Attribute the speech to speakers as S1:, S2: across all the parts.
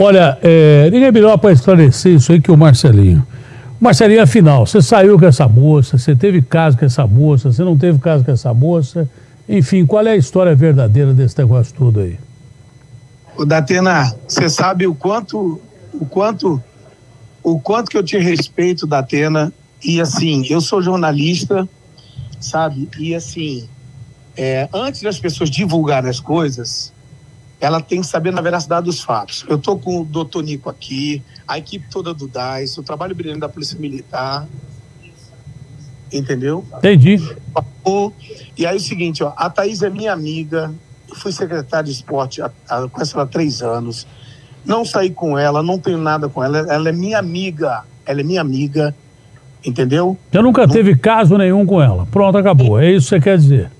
S1: Olha, é, ninguém melhor para esclarecer isso aí que o Marcelinho. Marcelinho, afinal, você saiu com essa moça, você teve caso com essa moça, você não teve caso com essa moça. Enfim, qual é a história verdadeira desse negócio todo aí?
S2: O Datena, você sabe o quanto, o quanto, o quanto que eu te respeito, Datena, e assim, eu sou jornalista, sabe? E assim, é, antes das pessoas divulgarem as coisas, ela tem que saber na veracidade dos fatos. Eu estou com o doutor Nico aqui, a equipe toda do DAIS, o trabalho brilhante da Polícia Militar. Entendeu?
S1: Entendi.
S2: E aí é o seguinte, ó, a Thaís é minha amiga, eu fui secretário de esporte, a, a, conheço ela há três anos. Não saí com ela, não tenho nada com ela, ela é minha amiga, ela é minha amiga, entendeu?
S1: Você nunca não... teve caso nenhum com ela. Pronto, acabou. É isso que você quer dizer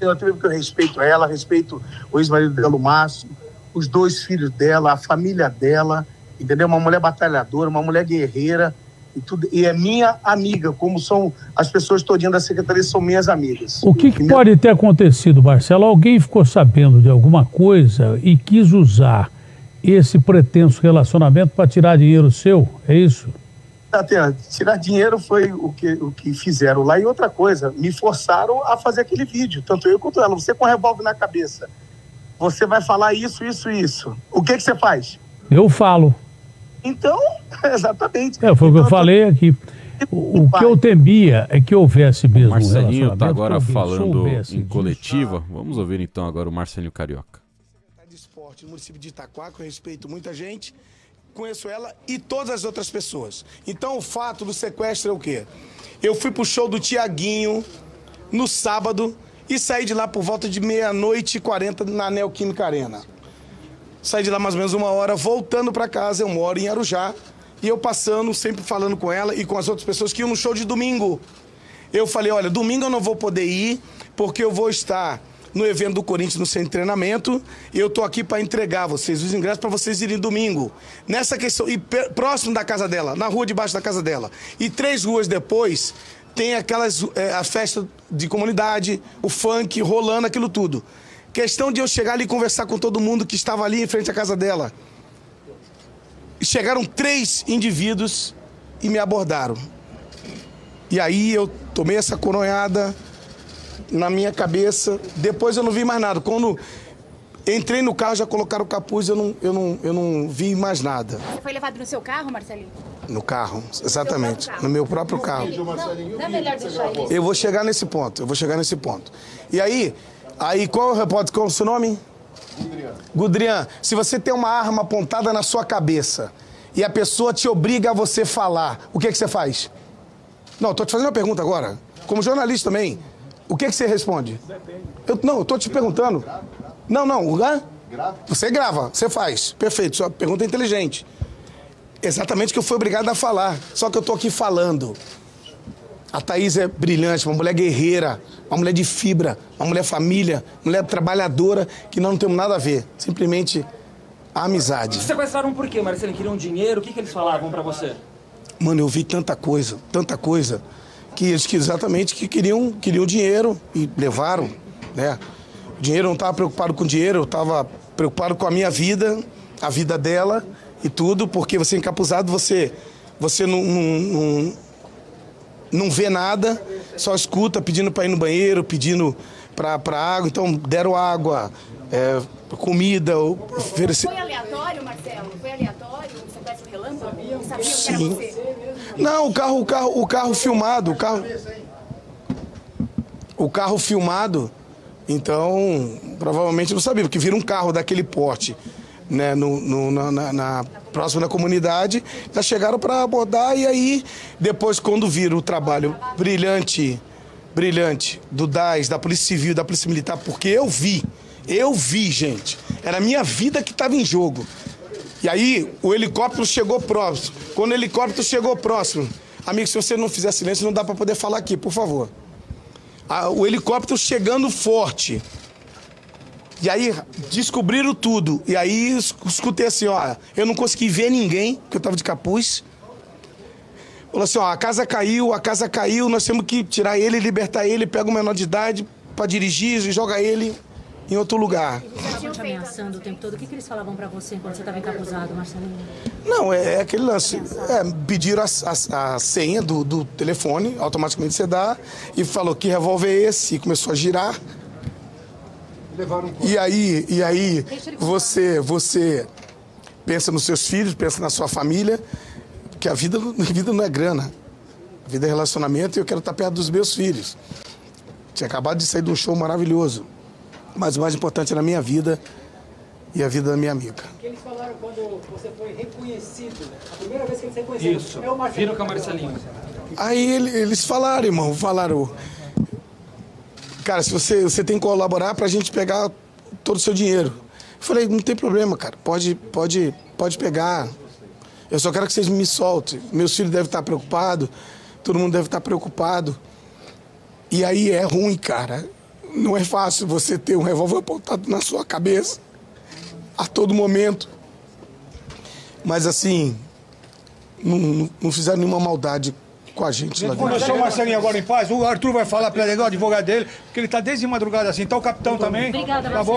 S2: eu tive porque eu respeito ela, respeito o ex-marido dela, o Márcio, os dois filhos dela, a família dela, entendeu? Uma mulher batalhadora, uma mulher guerreira e tudo. E é minha amiga, como são as pessoas todinhas da secretaria, são minhas amigas.
S1: O que, que pode ter acontecido, Marcelo? Alguém ficou sabendo de alguma coisa e quis usar esse pretenso relacionamento para tirar dinheiro seu? É isso?
S2: Até, tirar dinheiro foi o que, o que fizeram lá. E outra coisa, me forçaram a fazer aquele vídeo, tanto eu quanto ela. Você com revólver na cabeça, você vai falar isso, isso, isso. O que, que você faz?
S1: Eu falo.
S2: Então, exatamente.
S1: É, foi o que eu falei aqui. O, o que eu temia é que houvesse mesmo. O
S3: Marcelinho está agora falando em coletiva. Vamos ouvir então agora o Marcelinho Carioca.
S2: De esporte no município de Itaquá, que eu respeito muita gente conheço ela e todas as outras pessoas. Então o fato do sequestro é o quê? Eu fui pro show do Tiaguinho no sábado e saí de lá por volta de meia-noite e quarenta na Neoquímica Arena. Saí de lá mais ou menos uma hora, voltando para casa, eu moro em Arujá, e eu passando, sempre falando com ela e com as outras pessoas que iam no show de domingo. Eu falei, olha, domingo eu não vou poder ir, porque eu vou estar no evento do Corinthians no centro de treinamento. E eu tô aqui para entregar vocês os ingressos para vocês irem domingo. Nessa questão, e próximo da casa dela, na rua debaixo da casa dela. E três ruas depois, tem aquelas é, a festa de comunidade, o funk rolando, aquilo tudo. Questão de eu chegar ali e conversar com todo mundo que estava ali em frente à casa dela. Chegaram três indivíduos e me abordaram. E aí eu tomei essa coronhada, na minha cabeça. Depois eu não vi mais nada. Quando entrei no carro, já colocaram o capuz, eu não, eu não, eu não vi mais nada.
S4: Você foi levado no seu carro, Marcelinho?
S2: No carro, exatamente. Carro. No meu próprio carro.
S4: Não, não é melhor deixar ele.
S2: Eu vou chegar nesse ponto, eu vou chegar nesse ponto. E aí, aí qual é o repórter, qual é o seu nome? Gudrian. Gudrian, se você tem uma arma apontada na sua cabeça e a pessoa te obriga a você falar, o que, é que você faz? Não, estou te fazendo uma pergunta agora. Como jornalista também. O que, que você responde? Eu, não, eu tô te perguntando. Não, não, lugar? Você grava, você faz. Perfeito, sua pergunta é inteligente. Exatamente o que eu fui obrigado a falar. Só que eu tô aqui falando. A Thaís é brilhante, uma mulher guerreira, uma mulher de fibra, uma mulher família, mulher trabalhadora, que nós não temos nada a ver. Simplesmente a amizade.
S5: Vocês sequestraram por quê, Marcelo? Queriam dinheiro? O que, que eles falavam para você?
S2: Mano, eu vi tanta coisa, tanta coisa que eles que exatamente que queriam, queriam dinheiro e levaram, né? O dinheiro não estava preocupado com dinheiro, eu estava preocupado com a minha vida, a vida dela e tudo, porque você é encapuzado, você, você não, não, não, vê nada, só escuta pedindo para ir no banheiro, pedindo para água, então deram água, é, comida.
S4: Ofereci... Foi aleatório, Marcelo? Foi aleatório? Você conhece o relâmpago? Sabia Sim. que era você?
S2: Não, o carro, o carro, o carro filmado, o carro. O carro filmado, então, provavelmente não sabia, porque vira um carro daquele porte, né, no, no na, na, próxima da comunidade, já chegaram para abordar e aí, depois, quando viram o trabalho brilhante, brilhante do DAS, da Polícia Civil, da Polícia Militar, porque eu vi, eu vi, gente, era a minha vida que estava em jogo. E aí o helicóptero chegou próximo. Quando o helicóptero chegou próximo, amigo, se você não fizer silêncio, não dá para poder falar aqui, por favor. o helicóptero chegando forte. E aí descobriram tudo. E aí escutei assim, ó, eu não consegui ver ninguém, porque eu tava de capuz. Falou assim, ó, a casa caiu, a casa caiu, nós temos que tirar ele, libertar ele, pega o menor de idade para dirigir, joga ele em outro lugar.
S6: Eles estavam te ameaçando o tempo todo. O que, que eles falavam para você quando você estava encapuzado, Marcelinho?
S2: Não, é, é aquele lance. É, pediram a, a, a senha do, do, telefone, automaticamente você dá, e falou que revólver é esse, e começou a girar. E aí, e aí você, você pensa nos seus filhos, pensa na sua família, que a vida, a vida não é grana. A vida é relacionamento e eu quero estar perto dos meus filhos. Tinha acabado de sair de um show maravilhoso. Mas o mais importante era a minha vida e a vida da minha amiga.
S7: O que eles falaram quando você foi reconhecido? A primeira vez que eles reconheceram.
S5: Isso. É o Marcelinho. Viram com a Marcelinho.
S2: Aí eles falaram, irmão, falaram. Cara, se você, você tem que colaborar pra gente pegar todo o seu dinheiro. Eu falei, não tem problema, cara. Pode, pode, pode pegar. Eu só quero que vocês me soltem. Meus filhos devem estar preocupados, todo mundo deve estar preocupado. E aí é ruim, cara. Não é fácil você ter um revólver apontado na sua cabeça a todo momento. Mas assim, não, não fizeram nenhuma maldade com a gente.
S8: A gente deixou o Marcelinho agora em paz. O Arthur vai falar para ele, o advogado dele, porque ele está desde madrugada assim. Tá o capitão também.
S6: Obrigada,
S8: tá bom?